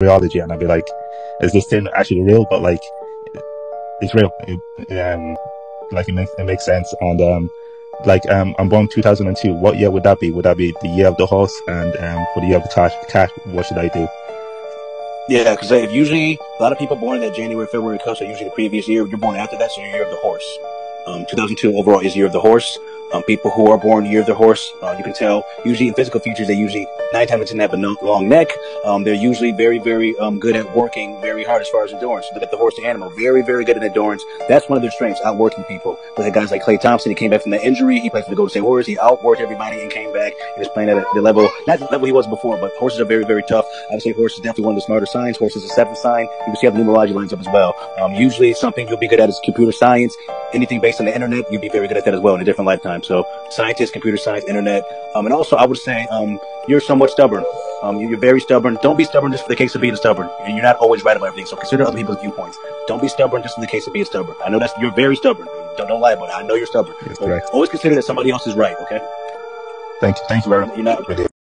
biology, and I'd be like, is this thing actually real? But like, it's real. It, um, like it makes it makes sense. And um, like um, I'm born 2002. What year would that be? Would that be the year of the horse? And um, for the year of the cat, what should I do? Yeah, because usually a lot of people born in that January, February cusp are usually the previous year. You're born after that, so you're year of the horse. Um, 2002 overall is year of the horse. Um, people who are born year of the horse, uh, you can tell usually in physical features, they usually nine times out of ten have a no, long neck. Um, they're usually very, very um, good at working very hard as far as endurance. Look at the horse, the animal, very, very good at endurance. That's one of their strengths, outworking people. Look at guys like Klay Thompson. He came back from that injury. He played for the Golden State Warriors. He outworked everybody and came back. He was playing at the level, not the level he was before, but horses are very, very tough. I would say horses definitely one of the smarter signs. Horses a seventh sign. You can see how the numerology lines up as well. Um, usually something you'll be good at is computer science. Anything based on the internet, you'd be very good at that as well in a different lifetime. So scientist, computer science, internet. Um, and also I would say, um, you're somewhat stubborn. Um, you're very stubborn. Don't be stubborn just for the case of being stubborn. You're not always right about everything. So consider other people's viewpoints. Don't be stubborn just for the case of being stubborn. I know that's you're very stubborn. Don't don't lie about it. I know you're stubborn. That's correct. Always consider that somebody else is right. Okay. Thank you. Thank you very much. You're not.